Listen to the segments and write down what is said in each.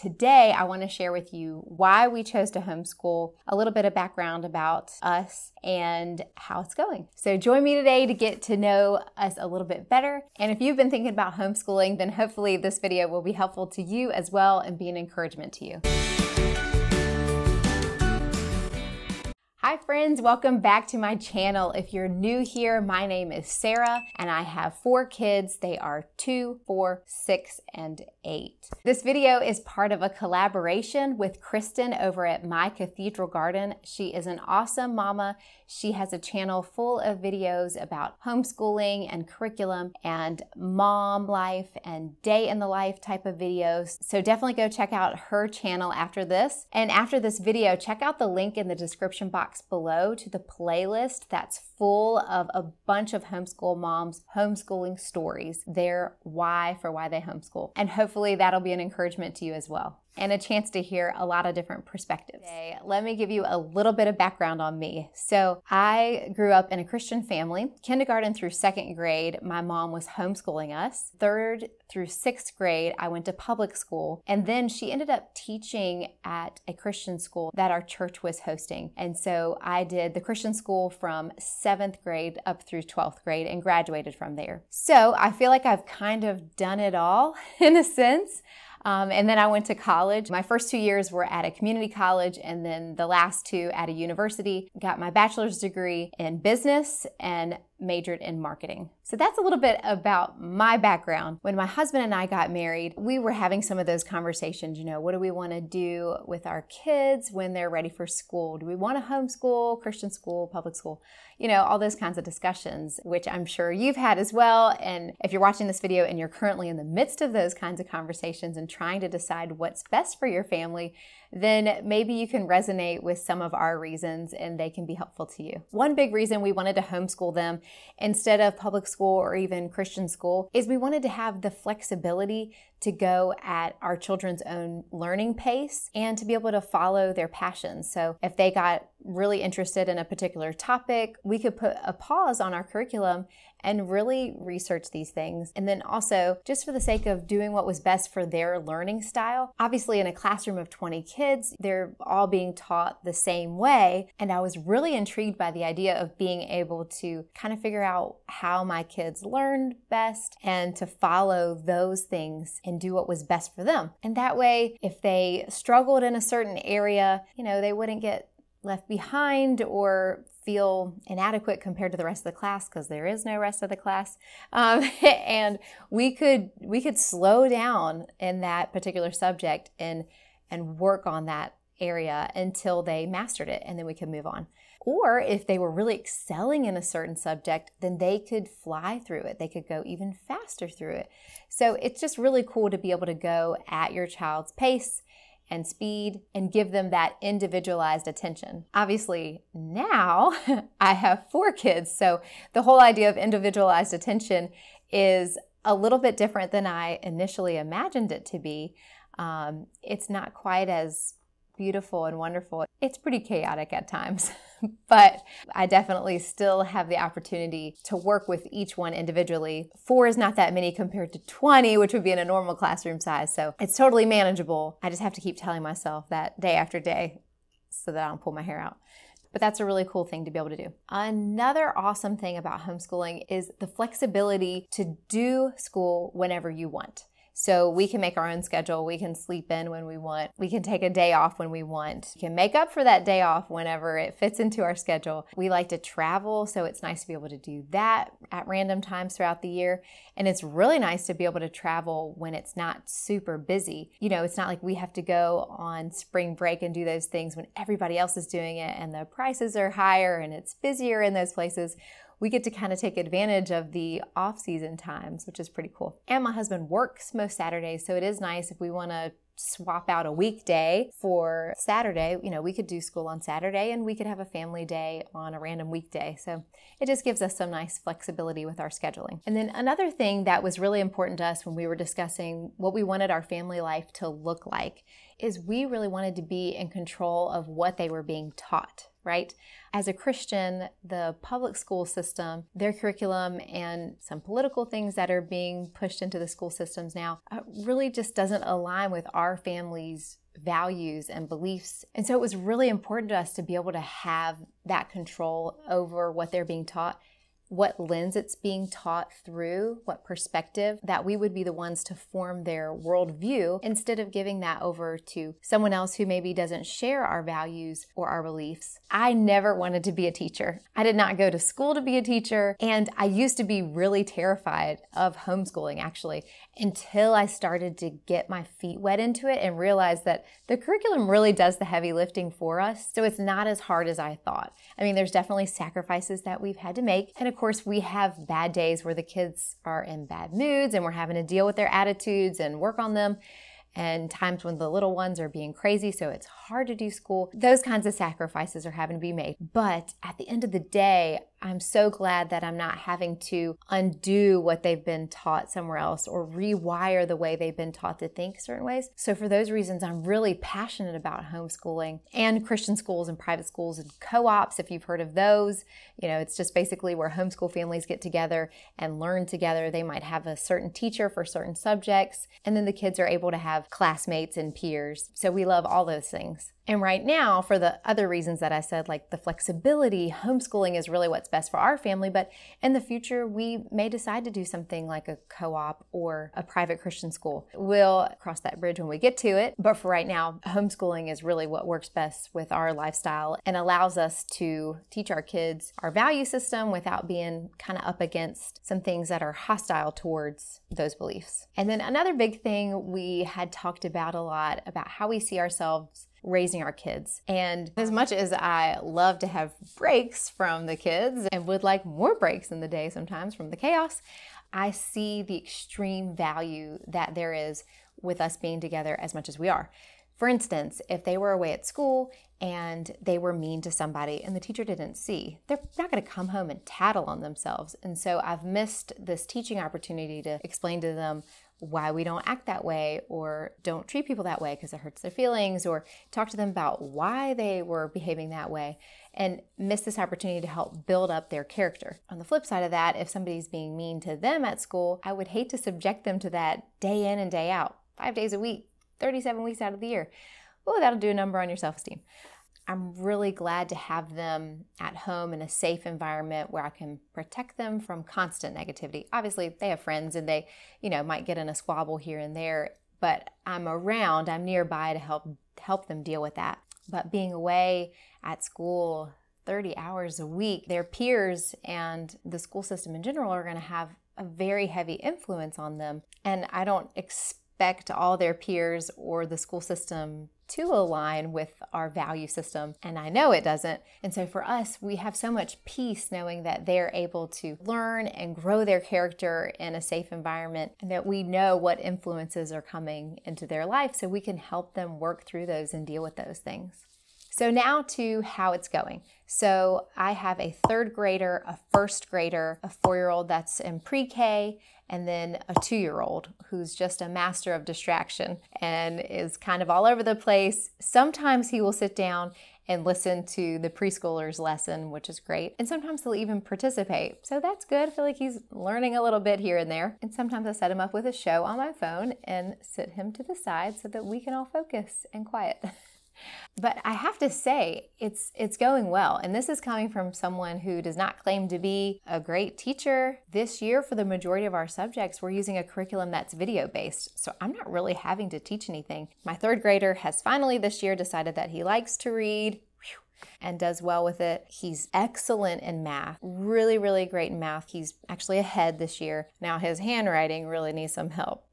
Today, I want to share with you why we chose to homeschool, a little bit of background about us, and how it's going. So, join me today to get to know us a little bit better. And if you've been thinking about homeschooling, then hopefully this video will be helpful to you as well and be an encouragement to you. Hi friends, welcome back to my channel. If you're new here, my name is Sarah and I have four kids. They are two, four, six, and eight. This video is part of a collaboration with Kristen over at My Cathedral Garden. She is an awesome mama. She has a channel full of videos about homeschooling and curriculum and mom life and day in the life type of videos. So definitely go check out her channel after this. And after this video, check out the link in the description box below to the playlist that's full of a bunch of homeschool moms homeschooling stories, their why for why they homeschool. And hopefully that'll be an encouragement to you as well and a chance to hear a lot of different perspectives. Today, let me give you a little bit of background on me. So, I grew up in a Christian family. Kindergarten through second grade, my mom was homeschooling us. Third through sixth grade, I went to public school. And then she ended up teaching at a Christian school that our church was hosting. And so I did the Christian school from seventh grade up through 12th grade and graduated from there. So I feel like I've kind of done it all in a sense. Um, and then I went to college. My first two years were at a community college, and then the last two at a university. Got my bachelor's degree in business and majored in marketing. So that's a little bit about my background. When my husband and I got married, we were having some of those conversations. You know, what do we want to do with our kids when they're ready for school? Do we want to homeschool, Christian school, public school? You know, all those kinds of discussions, which I'm sure you've had as well. And if you're watching this video and you're currently in the midst of those kinds of conversations and trying to decide what's best for your family, then maybe you can resonate with some of our reasons and they can be helpful to you. One big reason we wanted to homeschool them instead of public school or even Christian school is we wanted to have the flexibility to go at our children's own learning pace and to be able to follow their passions. So if they got really interested in a particular topic, we could put a pause on our curriculum and really research these things. And then also, just for the sake of doing what was best for their learning style, obviously in a classroom of 20 kids, they're all being taught the same way. And I was really intrigued by the idea of being able to kind of figure out how my kids learned best and to follow those things and do what was best for them. And that way, if they struggled in a certain area, you know, they wouldn't get left behind or feel inadequate compared to the rest of the class because there is no rest of the class um, and we could we could slow down in that particular subject and and work on that area until they mastered it and then we could move on or if they were really excelling in a certain subject then they could fly through it they could go even faster through it so it's just really cool to be able to go at your child's pace and speed and give them that individualized attention. Obviously, now I have four kids, so the whole idea of individualized attention is a little bit different than I initially imagined it to be. Um, it's not quite as beautiful and wonderful. It's pretty chaotic at times, but I definitely still have the opportunity to work with each one individually. Four is not that many compared to 20, which would be in a normal classroom size. So it's totally manageable. I just have to keep telling myself that day after day so that I don't pull my hair out. But that's a really cool thing to be able to do. Another awesome thing about homeschooling is the flexibility to do school whenever you want. So we can make our own schedule. We can sleep in when we want. We can take a day off when we want. We can make up for that day off whenever it fits into our schedule. We like to travel, so it's nice to be able to do that at random times throughout the year. And it's really nice to be able to travel when it's not super busy. You know, it's not like we have to go on spring break and do those things when everybody else is doing it and the prices are higher and it's busier in those places we get to kind of take advantage of the off season times, which is pretty cool. And my husband works most Saturdays, so it is nice if we want to swap out a weekday for Saturday, you know, we could do school on Saturday and we could have a family day on a random weekday. So it just gives us some nice flexibility with our scheduling. And then another thing that was really important to us when we were discussing what we wanted our family life to look like is we really wanted to be in control of what they were being taught right? As a Christian, the public school system, their curriculum, and some political things that are being pushed into the school systems now uh, really just doesn't align with our family's values and beliefs. And so it was really important to us to be able to have that control over what they're being taught what lens it's being taught through, what perspective, that we would be the ones to form their worldview instead of giving that over to someone else who maybe doesn't share our values or our beliefs. I never wanted to be a teacher. I did not go to school to be a teacher, and I used to be really terrified of homeschooling actually until I started to get my feet wet into it and realize that the curriculum really does the heavy lifting for us. So it's not as hard as I thought. I mean, there's definitely sacrifices that we've had to make. And of course, we have bad days where the kids are in bad moods and we're having to deal with their attitudes and work on them and times when the little ones are being crazy, so it's hard to do school. Those kinds of sacrifices are having to be made. But at the end of the day, I'm so glad that I'm not having to undo what they've been taught somewhere else or rewire the way they've been taught to think certain ways. So, for those reasons, I'm really passionate about homeschooling and Christian schools and private schools and co ops, if you've heard of those. You know, it's just basically where homeschool families get together and learn together. They might have a certain teacher for certain subjects, and then the kids are able to have classmates and peers. So, we love all those things. And right now, for the other reasons that I said, like the flexibility, homeschooling is really what's best for our family. But in the future, we may decide to do something like a co op or a private Christian school. We'll cross that bridge when we get to it. But for right now, homeschooling is really what works best with our lifestyle and allows us to teach our kids our value system without being kind of up against some things that are hostile towards those beliefs. And then another big thing we had talked about a lot about how we see ourselves raising our kids. And as much as I love to have breaks from the kids and would like more breaks in the day sometimes from the chaos, I see the extreme value that there is with us being together as much as we are. For instance, if they were away at school and they were mean to somebody and the teacher didn't see, they're not going to come home and tattle on themselves. And so I've missed this teaching opportunity to explain to them why we don't act that way or don't treat people that way because it hurts their feelings or talk to them about why they were behaving that way and miss this opportunity to help build up their character. On the flip side of that, if somebody's being mean to them at school, I would hate to subject them to that day in and day out, five days a week, 37 weeks out of the year. Oh, that'll do a number on your self esteem. I'm really glad to have them at home in a safe environment where I can protect them from constant negativity. Obviously, they have friends and they, you know, might get in a squabble here and there, but I'm around, I'm nearby to help help them deal with that. But being away at school 30 hours a week, their peers and the school system in general are going to have a very heavy influence on them. And I don't expect all their peers or the school system to align with our value system. And I know it doesn't. And so for us, we have so much peace knowing that they're able to learn and grow their character in a safe environment and that we know what influences are coming into their life so we can help them work through those and deal with those things. So now to how it's going. So I have a third grader, a first grader, a four year old that's in pre K, and then a two year old who's just a master of distraction and is kind of all over the place. Sometimes he will sit down and listen to the preschooler's lesson, which is great. And sometimes he'll even participate. So that's good. I feel like he's learning a little bit here and there. And sometimes I set him up with a show on my phone and sit him to the side so that we can all focus and quiet. But I have to say, it's it's going well. And this is coming from someone who does not claim to be a great teacher. This year, for the majority of our subjects, we're using a curriculum that's video based. So I'm not really having to teach anything. My third grader has finally this year decided that he likes to read and does well with it. He's excellent in math, really, really great in math. He's actually ahead this year. Now his handwriting really needs some help.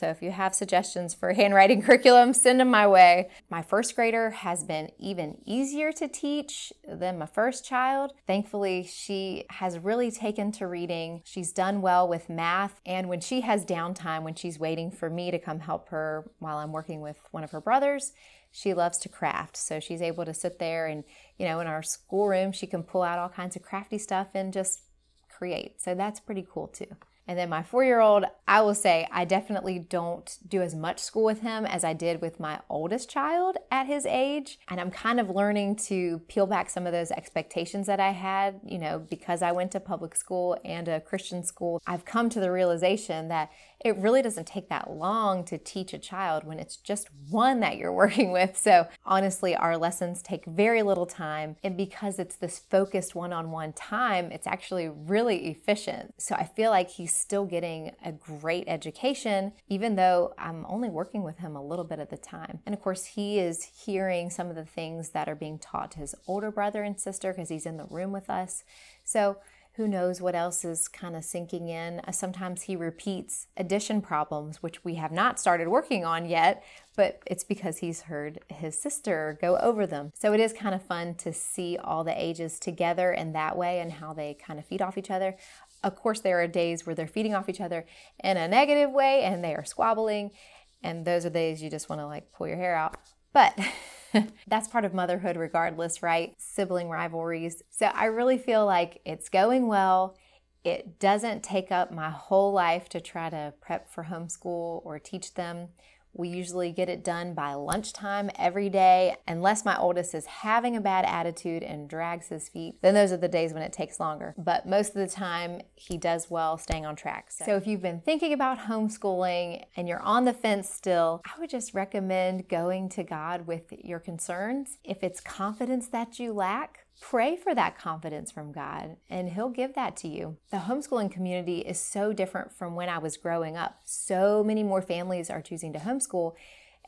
So if you have suggestions for handwriting curriculum, send them my way. My first grader has been even easier to teach than my first child. Thankfully, she has really taken to reading. She's done well with math. And when she has downtime, when she's waiting for me to come help her while I'm working with one of her brothers, she loves to craft. So she's able to sit there and, you know, in our schoolroom, she can pull out all kinds of crafty stuff and just create. So that's pretty cool too. And then my four year old, I will say, I definitely don't do as much school with him as I did with my oldest child at his age. And I'm kind of learning to peel back some of those expectations that I had, you know, because I went to public school and a Christian school. I've come to the realization that it really doesn't take that long to teach a child when it's just one that you're working with. So, honestly, our lessons take very little time. And because it's this focused one on one time, it's actually really efficient. So, I feel like he's still getting a great education, even though I'm only working with him a little bit at the time. And of course, he is hearing some of the things that are being taught to his older brother and sister because he's in the room with us. So, who knows what else is kind of sinking in. Uh, sometimes he repeats addition problems, which we have not started working on yet, but it's because he's heard his sister go over them. So it is kind of fun to see all the ages together in that way and how they kind of feed off each other. Of course, there are days where they're feeding off each other in a negative way and they are squabbling, and those are days you just want to like pull your hair out. But That's part of motherhood, regardless, right? Sibling rivalries. So I really feel like it's going well. It doesn't take up my whole life to try to prep for homeschool or teach them. We usually get it done by lunchtime every day, unless my oldest is having a bad attitude and drags his feet. Then those are the days when it takes longer. But most of the time, he does well staying on track. So, so if you've been thinking about homeschooling and you're on the fence still, I would just recommend going to God with your concerns. If it's confidence that you lack, Pray for that confidence from God, and He'll give that to you. The homeschooling community is so different from when I was growing up. So many more families are choosing to homeschool,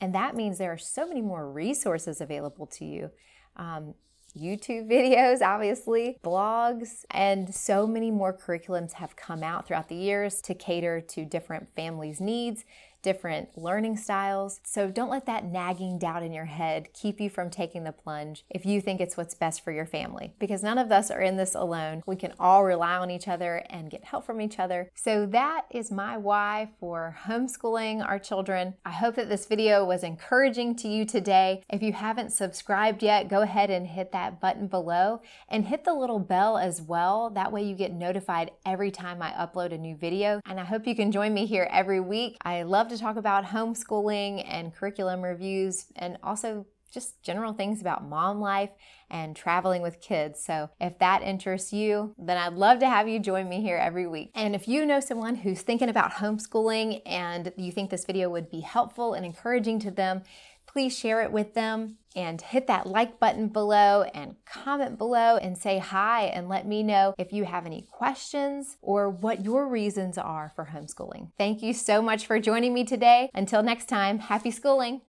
and that means there are so many more resources available to you. Um, YouTube videos, obviously, blogs, and so many more curriculums have come out throughout the years to cater to different families' needs different learning styles. So don't let that nagging doubt in your head keep you from taking the plunge if you think it's what's best for your family. Because none of us are in this alone. We can all rely on each other and get help from each other. So that is my why for homeschooling our children. I hope that this video was encouraging to you today. If you haven't subscribed yet, go ahead and hit that button below and hit the little bell as well. That way you get notified every time I upload a new video. And I hope you can join me here every week. I love to talk about homeschooling and curriculum reviews and also just general things about mom life and traveling with kids. So, if that interests you, then I'd love to have you join me here every week. And if you know someone who's thinking about homeschooling and you think this video would be helpful and encouraging to them, please share it with them and hit that like button below and comment below and say hi and let me know if you have any questions or what your reasons are for homeschooling. Thank you so much for joining me today. Until next time, happy schooling.